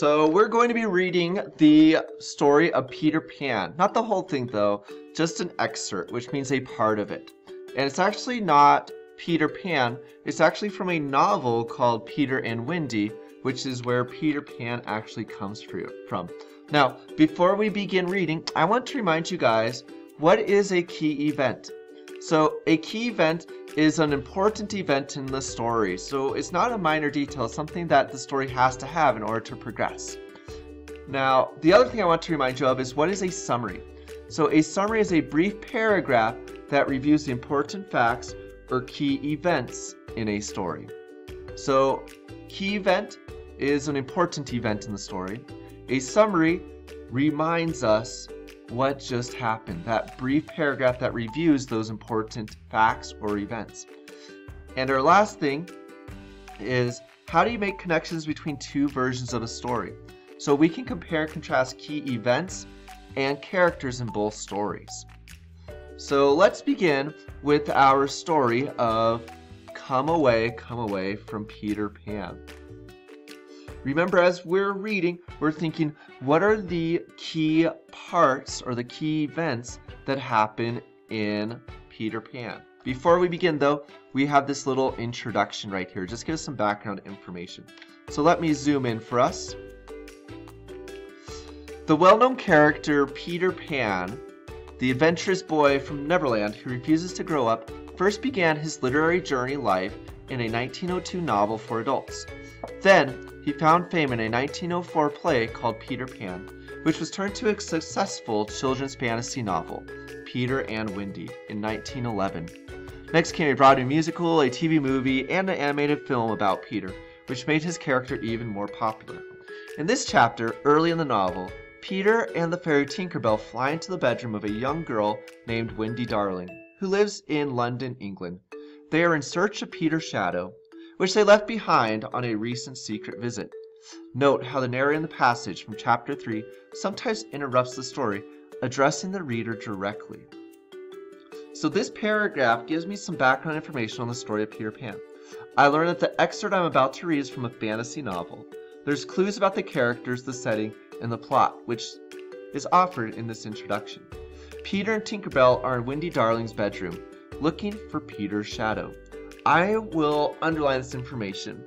So we're going to be reading the story of Peter Pan. Not the whole thing though, just an excerpt, which means a part of it. And it's actually not Peter Pan, it's actually from a novel called Peter and Wendy, which is where Peter Pan actually comes from. Now, before we begin reading, I want to remind you guys, what is a key event? So a key event is an important event in the story. So it's not a minor detail, it's something that the story has to have in order to progress. Now, the other thing I want to remind you of is what is a summary? So a summary is a brief paragraph that reviews the important facts or key events in a story. So key event is an important event in the story. A summary reminds us what just happened, that brief paragraph that reviews those important facts or events. And our last thing is how do you make connections between two versions of a story? So we can compare and contrast key events and characters in both stories. So let's begin with our story of Come Away, Come Away from Peter Pan. Remember, as we're reading, we're thinking, what are the key parts or the key events that happen in Peter Pan? Before we begin, though, we have this little introduction right here. Just give us some background information. So let me zoom in for us. The well-known character Peter Pan, the adventurous boy from Neverland who refuses to grow up, first began his literary journey life in a 1902 novel for adults. Then, he found fame in a 1904 play called Peter Pan, which was turned to a successful children's fantasy novel, Peter and Wendy, in 1911. Next came a Broadway musical, a TV movie, and an animated film about Peter, which made his character even more popular. In this chapter, early in the novel, Peter and the fairy Tinkerbell fly into the bedroom of a young girl named Wendy Darling, who lives in London, England. They are in search of Peter's shadow, which they left behind on a recent secret visit. Note how the narrator in the passage from chapter 3 sometimes interrupts the story, addressing the reader directly. So this paragraph gives me some background information on the story of Peter Pan. I learned that the excerpt I'm about to read is from a fantasy novel. There's clues about the characters, the setting, and the plot, which is offered in this introduction. Peter and Tinkerbell are in Wendy Darling's bedroom, looking for Peter's shadow. I will underline this information.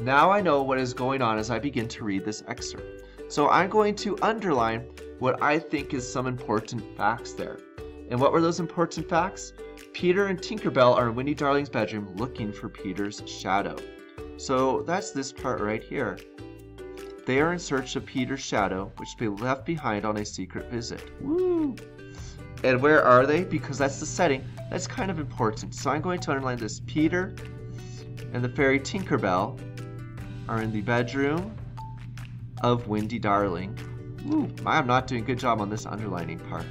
Now I know what is going on as I begin to read this excerpt. So I'm going to underline what I think is some important facts there. And what were those important facts? Peter and Tinkerbell are in Wendy Darling's bedroom looking for Peter's shadow. So that's this part right here. They are in search of Peter's shadow, which they left behind on a secret visit. Woo! And where are they? Because that's the setting. That's kind of important. So I'm going to underline this. Peter and the fairy Tinkerbell are in the bedroom of Wendy Darling. Ooh, I'm not doing a good job on this underlining part.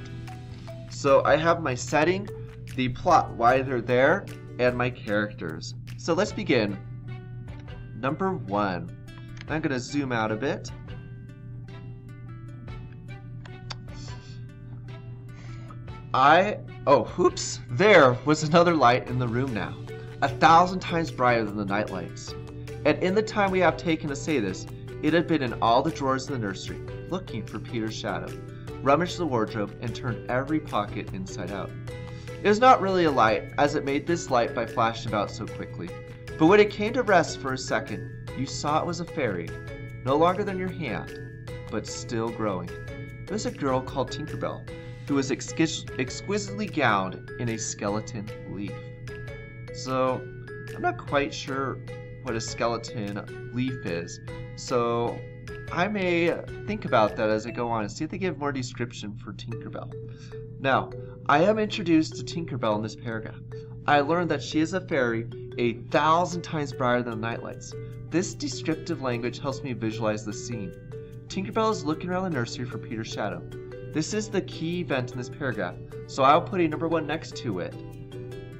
So I have my setting, the plot, why they're there, and my characters. So let's begin. Number one. I'm going to zoom out a bit. I, oh, whoops, there was another light in the room now, a thousand times brighter than the night lights. And in the time we have taken to say this, it had been in all the drawers in the nursery, looking for Peter's shadow, rummaged the wardrobe, and turned every pocket inside out. It was not really a light, as it made this light by flashing about so quickly. But when it came to rest for a second, you saw it was a fairy, no longer than your hand, but still growing. It was a girl called Tinkerbell, who was exquisitely gowned in a skeleton leaf. So, I'm not quite sure what a skeleton leaf is, so I may think about that as I go on and see if they give more description for Tinkerbell. Now, I am introduced to Tinkerbell in this paragraph. I learned that she is a fairy a thousand times brighter than the nightlights. This descriptive language helps me visualize the scene. Tinkerbell is looking around the nursery for Peter's shadow. This is the key event in this paragraph, so I'll put a number one next to it.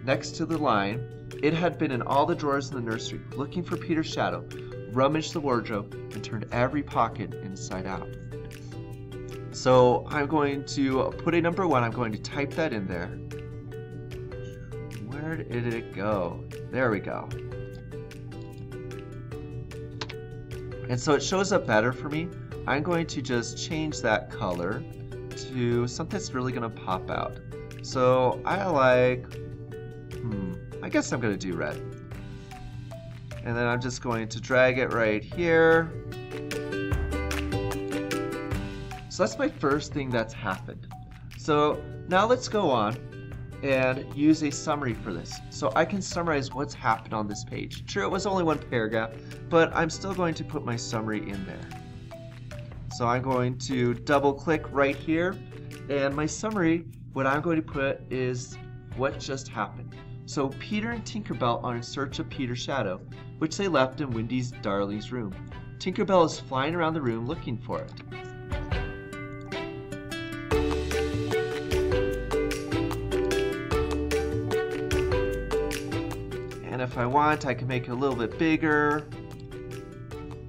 Next to the line, it had been in all the drawers in the nursery, looking for Peter's shadow, rummaged the wardrobe, and turned every pocket inside out. So I'm going to put a number one, I'm going to type that in there. Where did it go? There we go. And so it shows up better for me. I'm going to just change that color to something that's really going to pop out. So I like, hmm, I guess I'm going to do red. And then I'm just going to drag it right here. So that's my first thing that's happened. So now let's go on and use a summary for this. So I can summarize what's happened on this page. True, it was only one paragraph, but I'm still going to put my summary in there. So I'm going to double click right here and my summary, what I'm going to put is what just happened. So Peter and Tinkerbell are in search of Peter's shadow, which they left in Wendy's Darling's room. Tinkerbell is flying around the room looking for it. And if I want, I can make it a little bit bigger.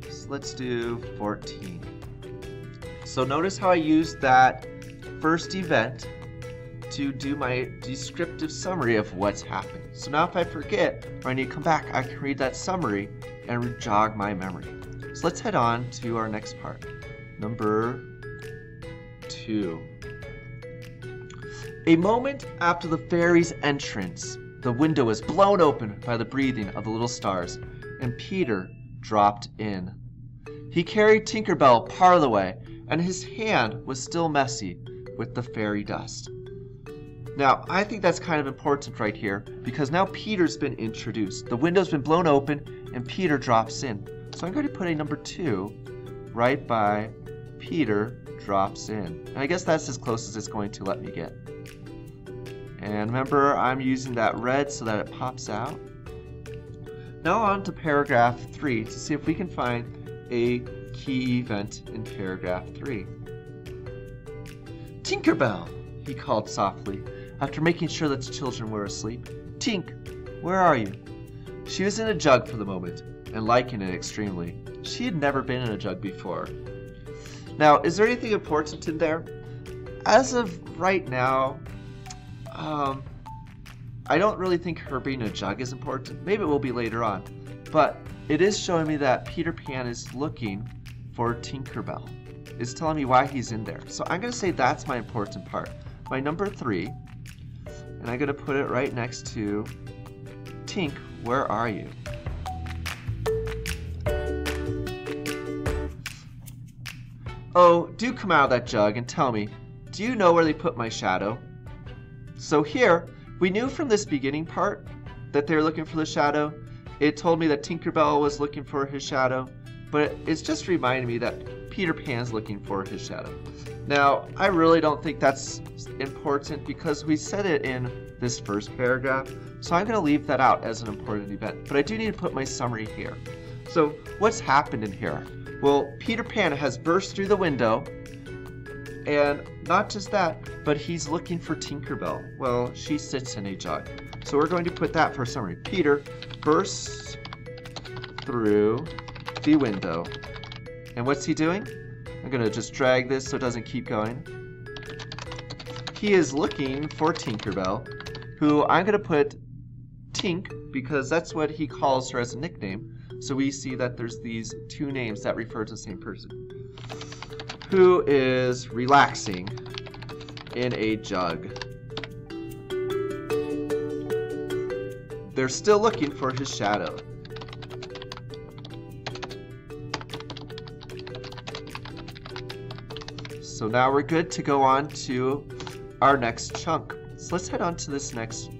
So let's do 14. So notice how I used that first event to do my descriptive summary of what's happened. So now if I forget or I need to come back, I can read that summary and jog my memory. So let's head on to our next part. Number two. A moment after the fairy's entrance, the window was blown open by the breathing of the little stars, and Peter dropped in. He carried Tinkerbell part of the way, and his hand was still messy with the fairy dust. Now, I think that's kind of important right here because now Peter's been introduced. The window's been blown open and Peter drops in. So I'm going to put a number two right by Peter drops in. And I guess that's as close as it's going to let me get. And remember, I'm using that red so that it pops out. Now on to paragraph three to see if we can find a key event in paragraph three. Tinkerbell, he called softly after making sure that the children were asleep. Tink, where are you? She was in a jug for the moment, and liking it extremely. She had never been in a jug before. Now, is there anything important in there? As of right now, um, I don't really think her being a jug is important. Maybe it will be later on. But it is showing me that Peter Pan is looking for Tinkerbell. It's telling me why he's in there. So I'm going to say that's my important part. My number three and I'm going to put it right next to Tink, where are you? Oh, do come out of that jug and tell me, do you know where they put my shadow? So here, we knew from this beginning part that they were looking for the shadow. It told me that Tinkerbell was looking for his shadow, but it's just reminding me that Peter Pan's looking for his shadow. Now, I really don't think that's important because we said it in this first paragraph, so I'm going to leave that out as an important event. But I do need to put my summary here. So, what's happened in here? Well, Peter Pan has burst through the window, and not just that, but he's looking for Tinkerbell. Well, she sits in a jug. So we're going to put that for summary. Peter bursts through the window. And what's he doing? I'm to just drag this so it doesn't keep going. He is looking for Tinkerbell, who I'm to put Tink because that's what he calls her as a nickname. So we see that there's these two names that refer to the same person. Who is relaxing in a jug. They're still looking for his shadow. So now we're good to go on to our next chunk. So let's head on to this next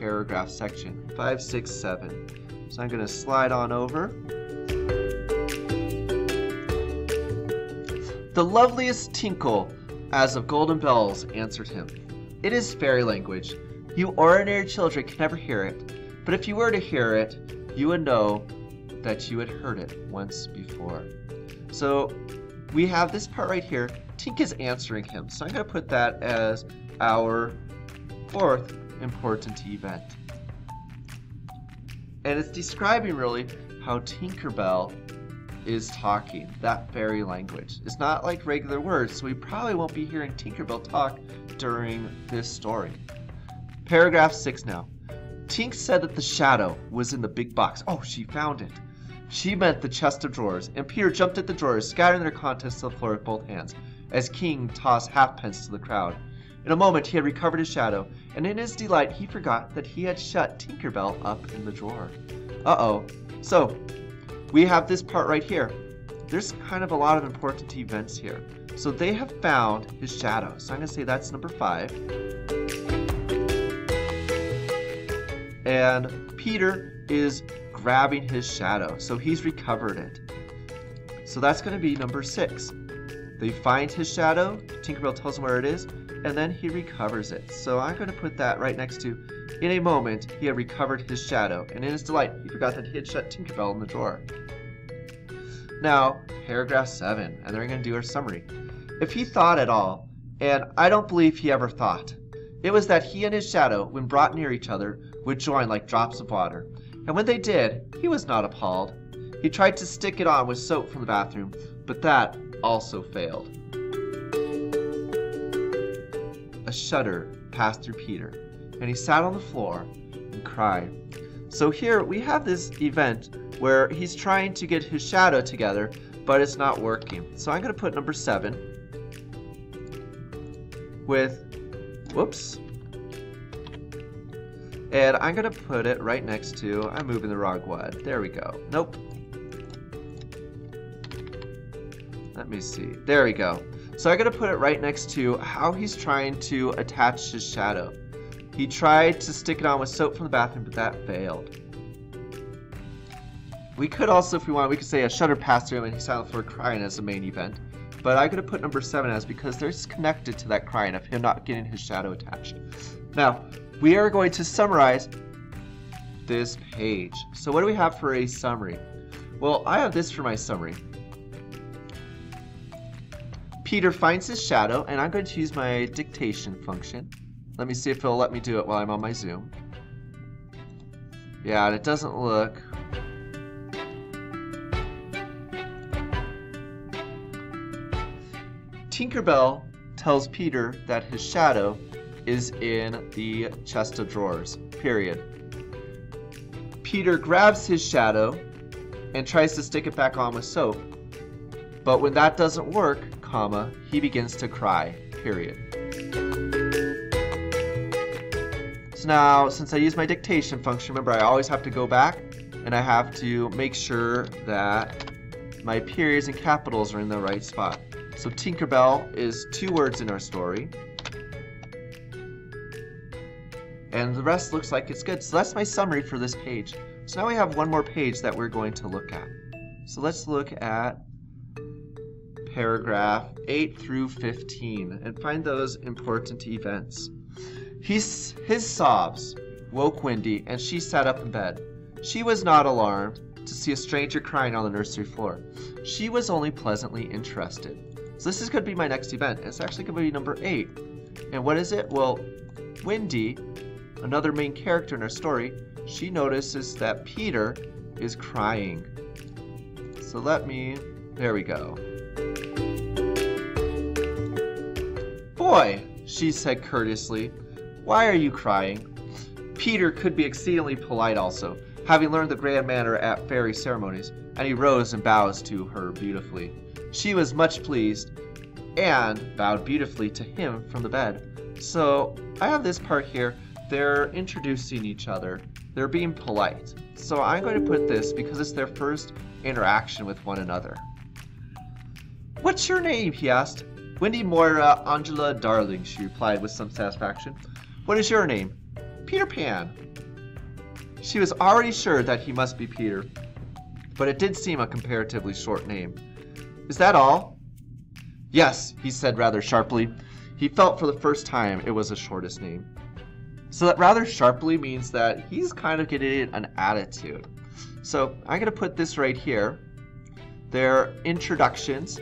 paragraph section, five, six, seven. So I'm going to slide on over. The loveliest tinkle as of golden bells answered him. It is fairy language. You ordinary children can never hear it, but if you were to hear it, you would know that you had heard it once before. So we have this part right here. Tink is answering him. So I'm going to put that as our fourth important event. And it's describing really how Tinkerbell is talking, that fairy language. It's not like regular words, so we probably won't be hearing Tinkerbell talk during this story. Paragraph 6 now. Tink said that the shadow was in the big box. Oh, she found it. She meant the chest of drawers, and Peter jumped at the drawers, scattering their contents to the floor with both hands, as King tossed halfpence to the crowd. In a moment he had recovered his shadow, and in his delight he forgot that he had shut Tinker Bell up in the drawer. Uh-oh. So, we have this part right here. There's kind of a lot of important events here. So they have found his shadow. So I'm going to say that's number five. And Peter is grabbing his shadow. So he's recovered it. So that's going to be number six. They find his shadow, Tinkerbell tells him where it is, and then he recovers it. So I'm going to put that right next to, in a moment, he had recovered his shadow, and in his delight, he forgot that he had shut Tinkerbell in the drawer. Now, paragraph 7, and then we're going to do our summary. If he thought at all, and I don't believe he ever thought, it was that he and his shadow, when brought near each other, would join like drops of water. And when they did, he was not appalled. He tried to stick it on with soap from the bathroom, but that also failed. A shudder passed through Peter, and he sat on the floor and cried. So here we have this event where he's trying to get his shadow together, but it's not working. So I'm going to put number seven with, whoops, and I'm going to put it right next to, I'm moving the wrong one. There we go. Nope. Let me see. There we go. So I'm going to put it right next to how he's trying to attach his shadow. He tried to stick it on with soap from the bathroom, but that failed. We could also, if we want, we could say a shudder passed through him and he sat on the floor crying as the main event. But I'm going to put number 7 as because there's connected to that crying of him not getting his shadow attached. Now, we are going to summarize this page. So what do we have for a summary? Well, I have this for my summary. Peter finds his shadow, and I'm going to use my dictation function. Let me see if it'll let me do it while I'm on my Zoom. Yeah, and it doesn't look Tinkerbell tells Peter that his shadow is in the chest of drawers, period. Peter grabs his shadow and tries to stick it back on with soap, but when that doesn't work, comma, he begins to cry, period. So now, since I use my dictation function, remember I always have to go back and I have to make sure that my periods and capitals are in the right spot. So Tinkerbell is two words in our story. And the rest looks like it's good. So that's my summary for this page. So now we have one more page that we're going to look at. So let's look at paragraph 8 through 15 and find those important events. He's, his sobs woke Wendy and she sat up in bed. She was not alarmed to see a stranger crying on the nursery floor. She was only pleasantly interested. So this is going to be my next event. It's actually going to be number 8. And what is it? Well, Wendy, another main character in our story, she notices that Peter is crying. So let me, there we go. Boy, she said courteously, why are you crying? Peter could be exceedingly polite also, having learned the grand manner at fairy ceremonies, and he rose and bows to her beautifully. She was much pleased and bowed beautifully to him from the bed. So I have this part here. They're introducing each other. They're being polite. So I'm going to put this because it's their first interaction with one another. What's your name? he asked. Wendy Moira Angela Darling, she replied with some satisfaction. What is your name? Peter Pan. She was already sure that he must be Peter, but it did seem a comparatively short name. Is that all? Yes, he said rather sharply. He felt for the first time it was the shortest name. So that rather sharply means that he's kind of getting an attitude. So I'm going to put this right here. Their introductions.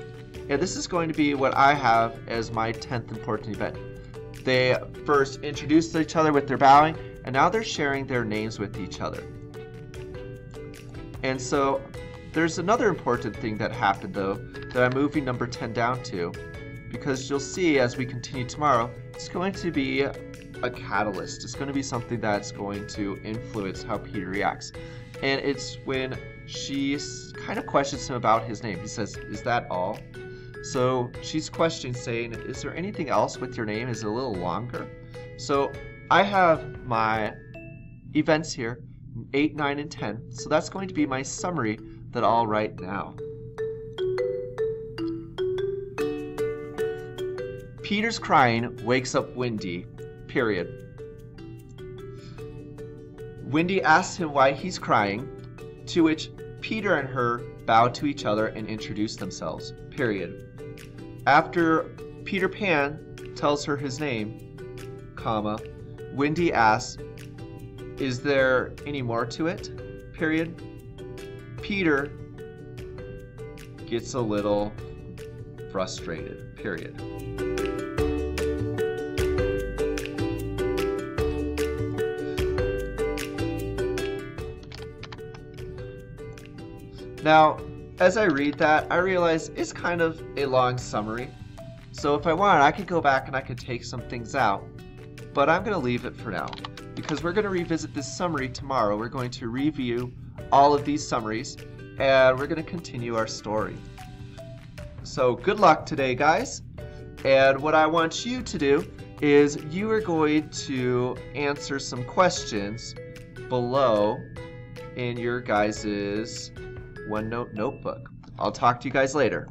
And this is going to be what I have as my 10th important event. They first introduced each other with their bowing, and now they're sharing their names with each other. And so there's another important thing that happened though that I'm moving number 10 down to because you'll see as we continue tomorrow, it's going to be a catalyst. It's going to be something that's going to influence how Peter reacts. And it's when she kind of questions him about his name. He says, Is that all? So she's questioning, saying, Is there anything else with your name? Is it a little longer? So I have my events here 8, 9, and 10. So that's going to be my summary that I'll write now. Peter's crying wakes up Wendy, period. Wendy asks him why he's crying, to which Peter and her bow to each other and introduce themselves, period. After Peter Pan tells her his name, comma, Wendy asks, is there any more to it? Period. Peter gets a little frustrated. Period. Now, as I read that, I realize it's kind of a long summary. So if I want, I could go back and I could take some things out. But I'm going to leave it for now because we're going to revisit this summary tomorrow. We're going to review all of these summaries and we're going to continue our story. So good luck today, guys. And what I want you to do is you are going to answer some questions below in your guys's OneNote notebook. I'll talk to you guys later.